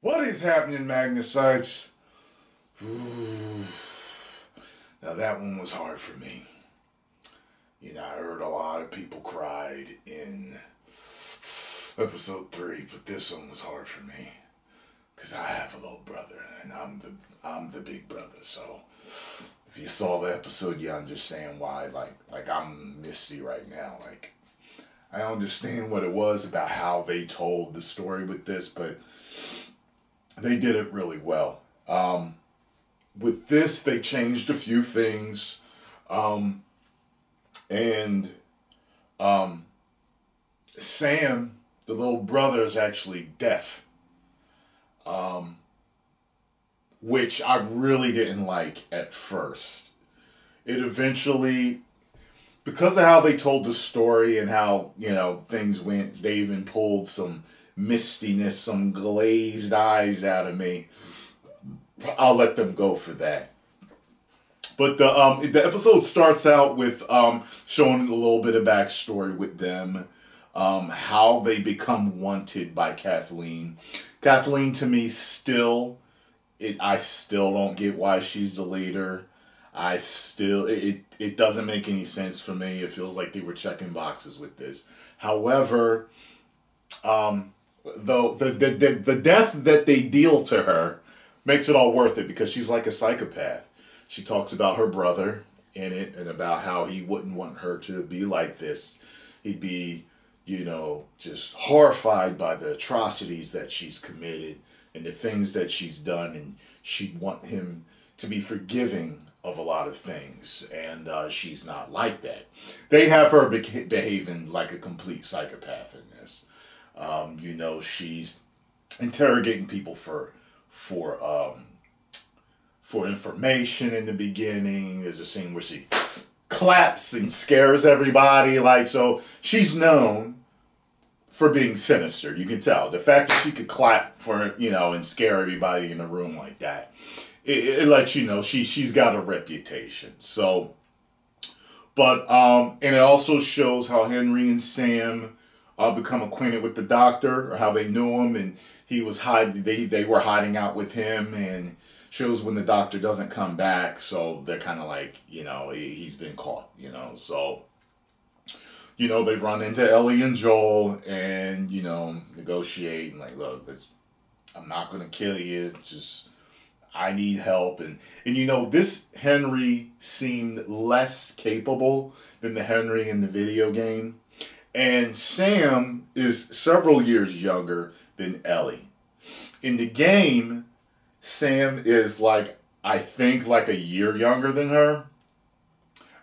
What is happening, Magnusites? Ooh. Now that one was hard for me. You know, I heard a lot of people cried in episode three, but this one was hard for me because I have a little brother, and I'm the I'm the big brother. So if you saw the episode, you understand why. Like like I'm misty right now. Like I understand what it was about how they told the story with this, but they did it really well. Um, with this, they changed a few things, um, and um, Sam, the little brother, is actually deaf, um, which I really didn't like at first. It eventually, because of how they told the story and how you know things went, they even pulled some mistiness, some glazed eyes out of me. I'll let them go for that. But the um the episode starts out with um showing a little bit of backstory with them, um how they become wanted by Kathleen. Kathleen to me still, it I still don't get why she's the leader. I still it it doesn't make any sense for me. It feels like they were checking boxes with this. However, um though the, the the the death that they deal to her makes it all worth it because she's like a psychopath. She talks about her brother in it and about how he wouldn't want her to be like this. He'd be, you know, just horrified by the atrocities that she's committed and the things that she's done, and she'd want him to be forgiving of a lot of things, and uh, she's not like that. They have her behaving like a complete psychopath in this. Um, you know, she's interrogating people for for um, for information in the beginning. There's a scene where she claps and scares everybody. Like so, she's known for being sinister. You can tell the fact that she could clap for you know and scare everybody in the room like that. It, it lets you know she she's got a reputation. So, but um, and it also shows how Henry and Sam uh, become acquainted with the doctor or how they knew him and he was hiding they, they were hiding out with him and shows when the doctor doesn't come back so they're kind of like you know he, he's been caught you know so you know they've run into ellie and joel and you know negotiate and like look it's i'm not gonna kill you just i need help and and you know this henry seemed less capable than the henry in the video game and Sam is several years younger than Ellie. In the game, Sam is like, I think, like a year younger than her.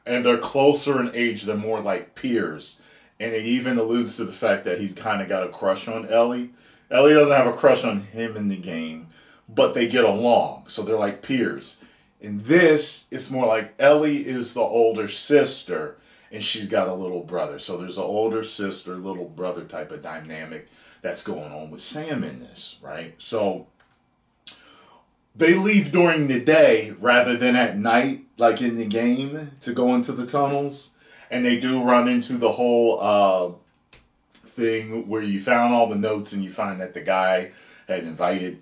And they're closer in age, they're more like peers. And it even alludes to the fact that he's kind of got a crush on Ellie. Ellie doesn't have a crush on him in the game, but they get along. So they're like peers. In this, it's more like Ellie is the older sister and she's got a little brother. So there's an older sister, little brother type of dynamic that's going on with Sam in this, right? So they leave during the day rather than at night, like in the game, to go into the tunnels. And they do run into the whole uh, thing where you found all the notes and you find that the guy had invited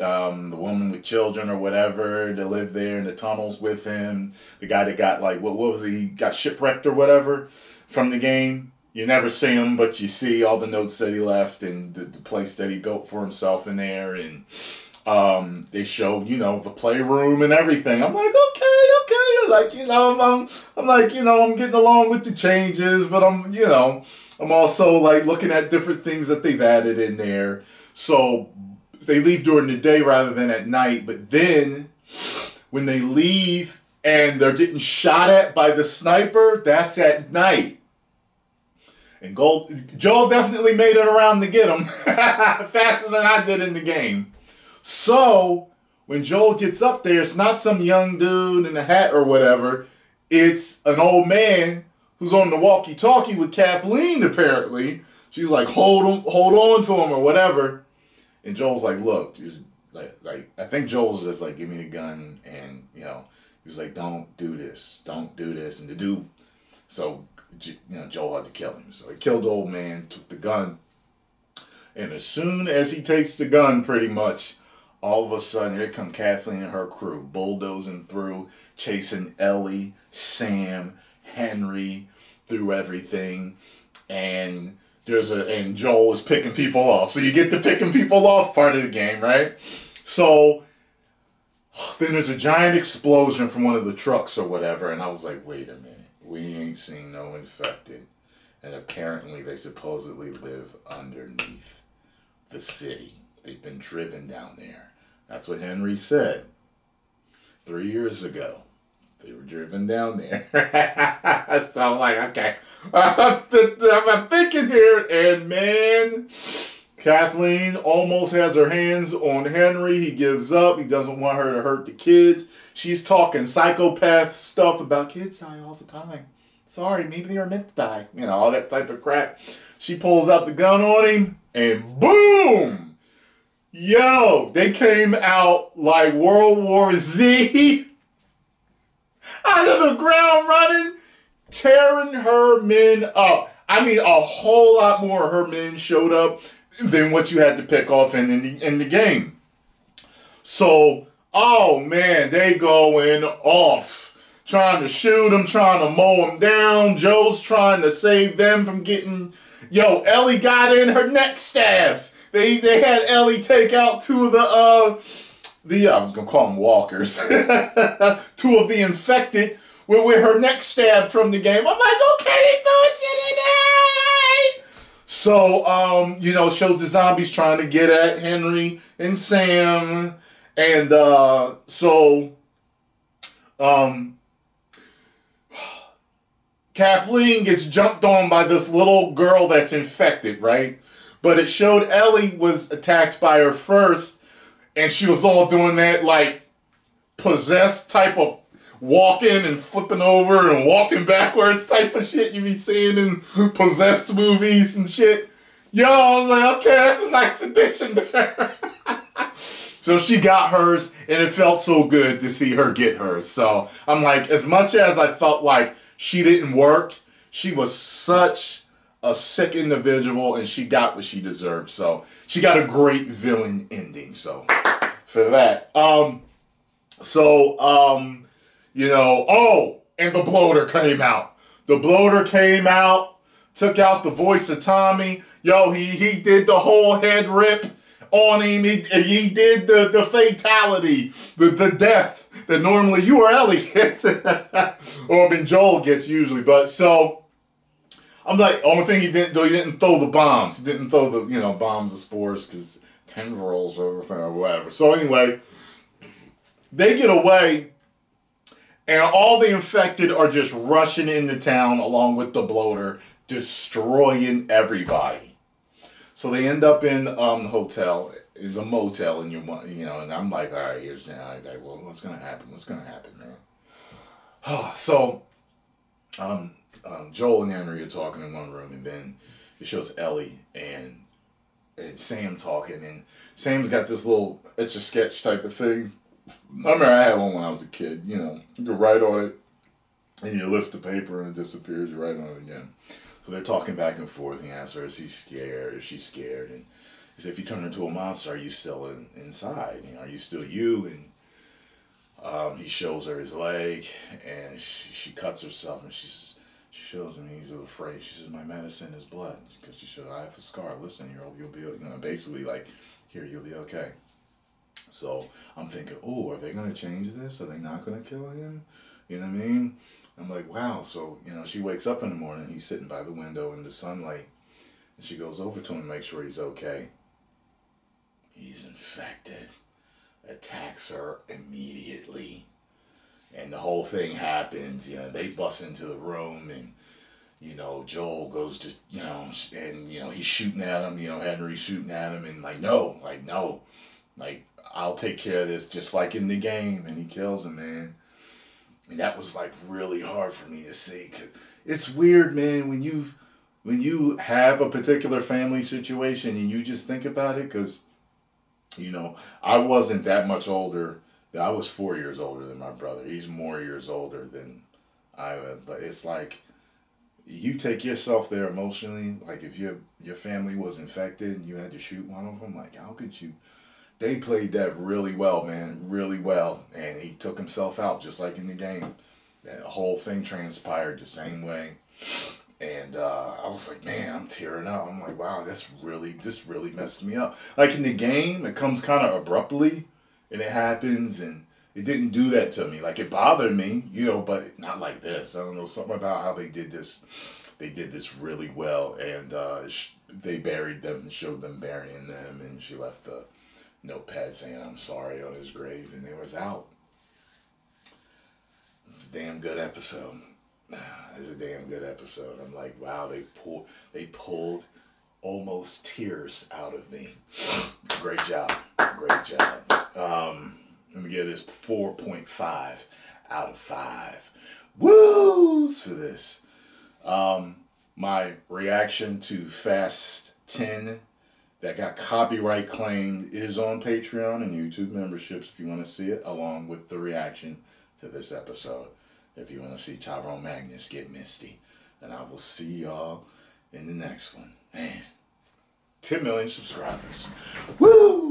um, the woman with children or whatever to live there in the tunnels with him. The guy that got like what what was he? got shipwrecked or whatever from the game. You never see him, but you see all the notes that he left and the, the place that he built for himself in there, and um, they show you know the playroom and everything. I'm like, okay, okay, like you know, I'm, I'm, I'm like you know, I'm getting along with the changes, but I'm you know, I'm also like looking at different things that they've added in there. So they leave during the day rather than at night. But then when they leave and they're getting shot at by the sniper, that's at night. And Gold Joel definitely made it around to get him faster than I did in the game. So when Joel gets up there, it's not some young dude in a hat or whatever. It's an old man who's on the walkie-talkie with Kathleen. Apparently, she's like, "Hold him, hold on to him, or whatever." And Joel's like, look, just like, like I think Joel's just like, give me the gun, and you know, he was like, don't do this, don't do this, and the dude, so you know, Joel had to kill him. So he killed the old man, took the gun, And as soon as he takes the gun, pretty much, all of a sudden, here come Kathleen and her crew, bulldozing through, chasing Ellie, Sam, Henry, through everything. And there's a and Joel is picking people off. So you get the picking people off part of the game, right? So then there's a giant explosion from one of the trucks or whatever, and I was like, wait a minute, we ain't seen no infected. And apparently they supposedly live underneath the city. They've been driven down there. That's what Henry said three years ago. They were driven down there. so I'm like, okay. I'm thinking here, and man, Kathleen almost has her hands on Henry. He gives up. He doesn't want her to hurt the kids. She's talking psychopath stuff about kids die all the time. Sorry, maybe they're meant to die. You know, all that type of crap. She pulls out the gun on him, and boom! Yo, they came out like World War Z out of the ground running, tearing her men up. I mean, a whole lot more of her men showed up than what you had to pick off in, in, the, in the game. So, oh man, they going off. Trying to shoot them, trying to mow them down. Joe's trying to save them from getting. Yo, Ellie got in her neck stabs. They they had Ellie take out two of the uh the I was gonna call them walkers. two of the infected with, with her neck stabbed from the game. I'm like, okay, throw shit in there. So, um, you know, shows the zombies trying to get at Henry and Sam. And uh, so, um, Kathleen gets jumped on by this little girl that's infected, right? But it showed Ellie was attacked by her first, and she was all doing that like possessed type of walking and flipping over and walking backwards type of shit you be seeing in possessed movies and shit. Yo, I was like, okay, that's a nice addition there. so she got hers, and it felt so good to see her get hers. So I'm like, as much as I felt like she didn't work, she was such a sick individual, and she got what she deserved. So she got a great villain ending. So for that, um, so um, you know, oh, and the bloater came out. The bloater came out, took out the voice of Tommy. Yo, he he did the whole head rip on him. He, he did the, the fatality, the, the death that normally you or Ellie gets. or I mean Joel gets usually. But so I'm like, only thing he didn't do, he didn't throw the bombs. He didn't throw the, you know, bombs of spores because tendrils or whatever. So anyway, they get away and all the infected are just rushing into town along with the bloater, destroying everybody. So they end up in um, the hotel, the motel, and you you know, and I'm like, all right, here's now. Like, well, what's gonna happen? What's gonna happen, man? Oh, so, um, um, Joel and Henry are talking in one room, and then it shows Ellie and and Sam talking, and Sam's got this little etch a sketch type of thing I remember I had one when I was a kid. You know, you can write on it, and you lift the paper and it disappears. You write on it again. So they're talking back and forth. He asks her, "Is he scared? Is she scared?" And he said, "If you turn into a monster, are you still in, inside? You know, are you still you?" And um, he shows her his leg, and she, she cuts herself, and she's she shows him he's afraid. She says, "My medicine is blood," because she said, "I have a scar. Listen, you'll you'll be you know basically like here you'll be okay." So I'm thinking, oh, are they to change this? Are they not to kill him? You know what I mean? I'm like, wow. So, you know, she wakes up in the morning. He's sitting by the window in the sunlight. And she goes over to him to make sure he's okay. He's infected. Attacks her immediately. And the whole thing happens. You know, they bust into the room and you know, Joel goes to, you know, and, you know, he's shooting at him, you know, Henry's shooting at him, and like, no, like, no. Like, I'll take care of this just like in the game. And he kills him, man. And that was like really hard for me to see. Cause it's weird, man, when you when you have a particular family situation and you just think about it, because, you know, I wasn't that much older. I was four years older than my brother. He's more years older than I, am. but it's like, you take yourself there emotionally. Like if your your family was infected and you had to shoot one of them, like how could you? They played that really well, man, really well, and he took himself out just like in the game. The whole thing transpired the same way, and uh, I was like, man, I'm tearing up. I'm like, wow, that's really this really messed me up. Like in the game, it comes kind of abruptly, and it happens, and it didn't do that to me. Like it bothered me, you know, but not like this. I don't know something about how they did this. They did this really well, and uh, they buried them and showed them burying them, and she left the notepad saying "I'm sorry" on his grave, and it was out. It was a damn good episode. It's a damn good episode. I'm like, wow, they pulled they pulled almost tears out of me. Great job, great job. Um, let me give this 4.5 out of 5. Woos for this. Um, my reaction to Fast 10 that got copyright claimed is on Patreon and YouTube memberships if you want to see it, along with the reaction to this episode. If you want to see Tyrone Magnus get misty. And I will see y'all in the next one. Man, 10 million subscribers. Woo!